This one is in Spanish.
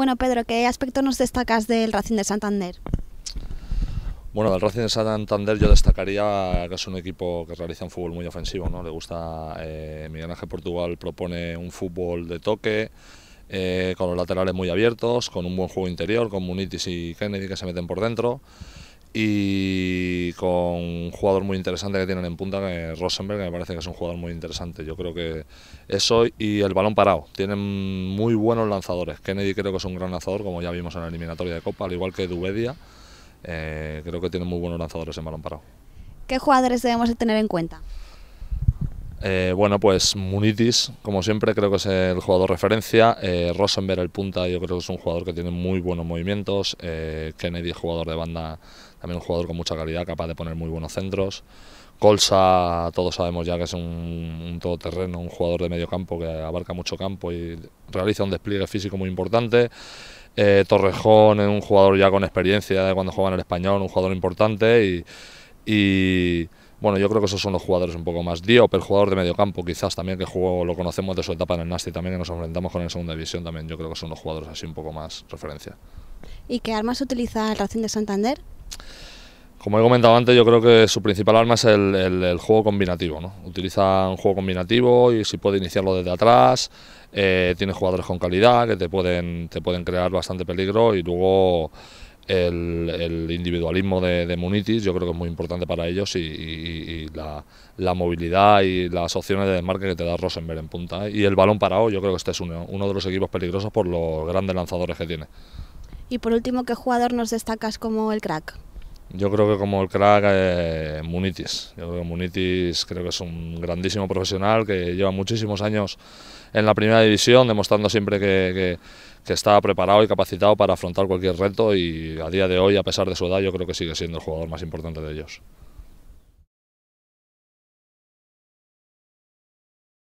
Bueno, Pedro, ¿qué aspecto nos destacas del Racing de Santander? Bueno, del Racing de Santander yo destacaría que es un equipo que realiza un fútbol muy ofensivo, ¿no? Le gusta, eh, Miguel Ángel Portugal propone un fútbol de toque, eh, con los laterales muy abiertos, con un buen juego interior, con Munitis y Kennedy que se meten por dentro y con un jugador muy interesante que tienen en punta, que Rosenberg, que me parece que es un jugador muy interesante. Yo creo que eso y el balón parado. Tienen muy buenos lanzadores. Kennedy creo que es un gran lanzador, como ya vimos en la eliminatoria de Copa, al igual que Dubedia. Eh, creo que tienen muy buenos lanzadores en balón parado. ¿Qué jugadores debemos de tener en cuenta? Eh, bueno, pues Munitis, como siempre, creo que es el jugador referencia. Eh, Rosenberg, el punta, yo creo que es un jugador que tiene muy buenos movimientos. Eh, Kennedy, jugador de banda, también un jugador con mucha calidad, capaz de poner muy buenos centros. Colsa, todos sabemos ya que es un, un todoterreno, un jugador de medio campo que abarca mucho campo y realiza un despliegue físico muy importante. Eh, Torrejón es un jugador ya con experiencia de cuando juega en el español, un jugador importante y, y bueno, yo creo que esos son los jugadores un poco más. Diop, el jugador de medio campo, quizás también que jugó, lo conocemos de su etapa en el Nasti, también que nos enfrentamos con el segunda división, también yo creo que son los jugadores así un poco más referencia. ¿Y qué armas utiliza el Racing de Santander? Como he comentado antes, yo creo que su principal arma es el, el, el juego combinativo. ¿no? Utiliza un juego combinativo y si puede iniciarlo desde atrás, eh, tiene jugadores con calidad que te pueden, te pueden crear bastante peligro y luego el, el individualismo de, de, Munitis yo creo que es muy importante para ellos y, y, la, la, movilidad y las opciones de desmarque que te da Rosenberg en punta. ¿eh? Y el balón parado, yo creo que este es uno, uno de los equipos peligrosos por los grandes lanzadores que tiene. Y por último, ¿qué jugador nos destacas como el crack? Yo creo que como el crack eh, Munitis. Yo creo que Munitis creo que es un grandísimo profesional que lleva muchísimos años en la primera división, demostrando siempre que, que, que, está preparado y capacitado para afrontar cualquier reto y a día de hoy, a pesar de su edad, yo creo que sigue siendo el jugador más importante de ellos.